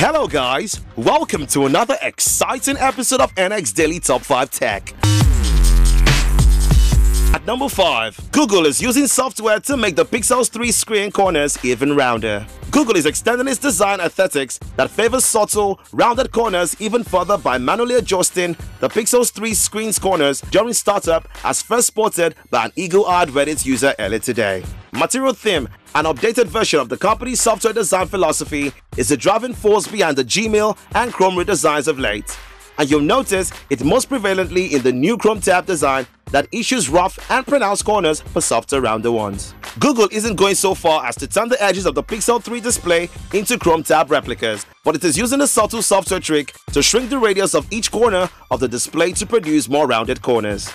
Hello, guys. Welcome to another exciting episode of NX Daily Top 5 Tech. At number 5, Google is using software to make the Pixel 3 screen corners even rounder. Google is extending its design aesthetics that favors subtle, rounded corners even further by manually adjusting the Pixel 3 screen's corners during startup as first spotted by an eagle-eyed Reddit user earlier today. Material Theme, an updated version of the company's software design philosophy, is the driving force behind the Gmail and Chrome redesigns of late and you'll notice it most prevalently in the new Chrome tab design that issues rough and pronounced corners for softer rounder ones. Google isn't going so far as to turn the edges of the Pixel 3 display into Chrome tab replicas, but it is using a subtle software trick to shrink the radius of each corner of the display to produce more rounded corners.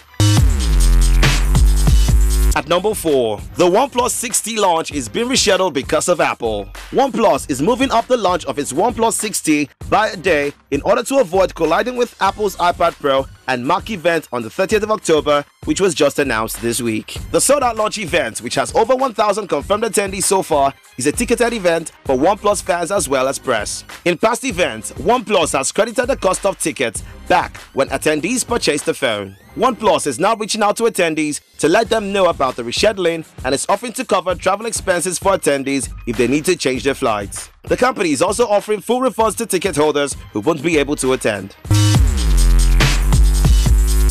At number 4, the OnePlus 6T launch is being rescheduled because of Apple. OnePlus is moving up the launch of its OnePlus 6T by a day in order to avoid colliding with Apple's iPad Pro and Mac event on the 30th of October, which was just announced this week. The sold out launch event, which has over 1,000 confirmed attendees so far, is a ticketed event for OnePlus fans as well as press. In past events, OnePlus has credited the cost of tickets back when attendees purchased the phone. OnePlus is now reaching out to attendees to let them know about the rescheduling and is offering to cover travel expenses for attendees if they need to change their flights. The company is also offering full refunds to ticket holders who won't be able to attend.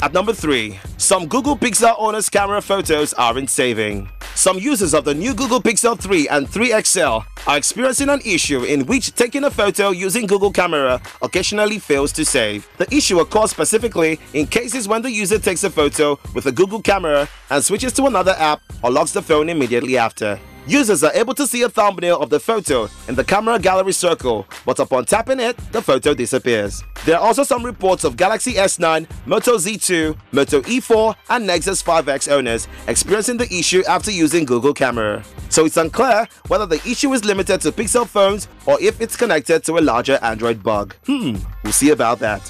At number 3, some Google Pixel owners' camera photos aren't saving. Some users of the new Google Pixel 3 and 3 XL are experiencing an issue in which taking a photo using Google Camera occasionally fails to save. The issue occurs specifically in cases when the user takes a photo with a Google Camera and switches to another app or locks the phone immediately after. Users are able to see a thumbnail of the photo in the camera gallery circle, but upon tapping it, the photo disappears. There are also some reports of Galaxy S9, Moto Z2, Moto E4, and Nexus 5X owners experiencing the issue after using Google Camera. So it's unclear whether the issue is limited to Pixel phones or if it's connected to a larger Android bug. Hmm, we'll see about that.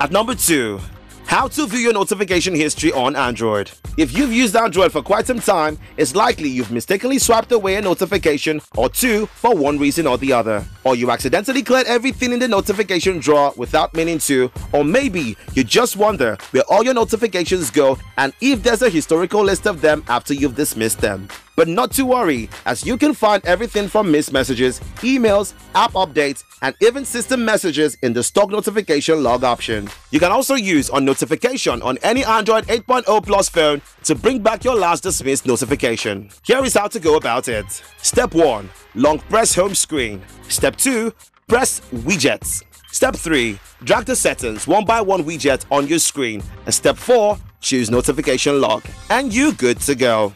At number 2, how to view your notification history on Android. If you've used Android for quite some time, it's likely you've mistakenly swiped away a notification or two for one reason or the other. Or you accidentally cleared everything in the notification drawer without meaning to, or maybe you just wonder where all your notifications go and if there's a historical list of them after you've dismissed them. But not to worry, as you can find everything from missed messages, emails, app updates, and even system messages in the stock notification log option. You can also use Unnotification on any Android 8.0 Plus phone to bring back your last dismissed notification. Here is how to go about it. Step 1. Long press home screen. Step 2. Press widgets. Step 3. Drag the settings one by one widget on your screen. And step 4. Choose notification log. And you good to go.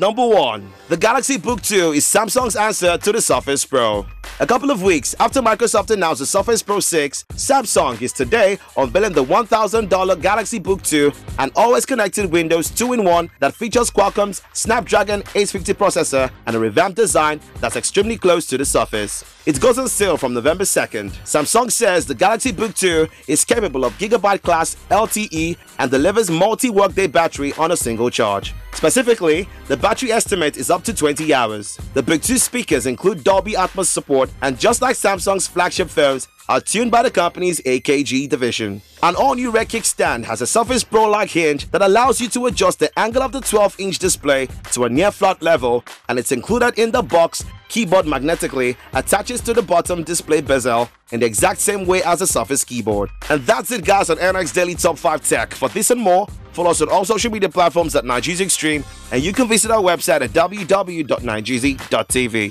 Number 1, the Galaxy Book 2 is Samsung's answer to the Surface Pro. A couple of weeks after Microsoft announced the Surface Pro 6, Samsung is today unveiling the $1,000 Galaxy Book 2, an always connected Windows 2-in-1 that features Qualcomm's Snapdragon 850 processor and a revamped design that's extremely close to the Surface. It goes on sale from November 2nd. Samsung says the Galaxy Book 2 is capable of gigabyte class LTE and delivers multi-workday battery on a single charge. Specifically, the battery estimate is up to 20 hours. The big 2 speakers include Dolby Atmos support and just like Samsung's flagship phones, are tuned by the company's AKG division. An all-new rear kickstand has a Surface Pro-like hinge that allows you to adjust the angle of the 12-inch display to a near-flat level and it's included in the box keyboard magnetically attaches to the bottom display bezel in the exact same way as the Surface keyboard. And that's it guys on NX Daily Top 5 Tech. For this and more, follow us on all social media platforms at Nigezie Xtreme and you can visit our website at www.nigezie.tv.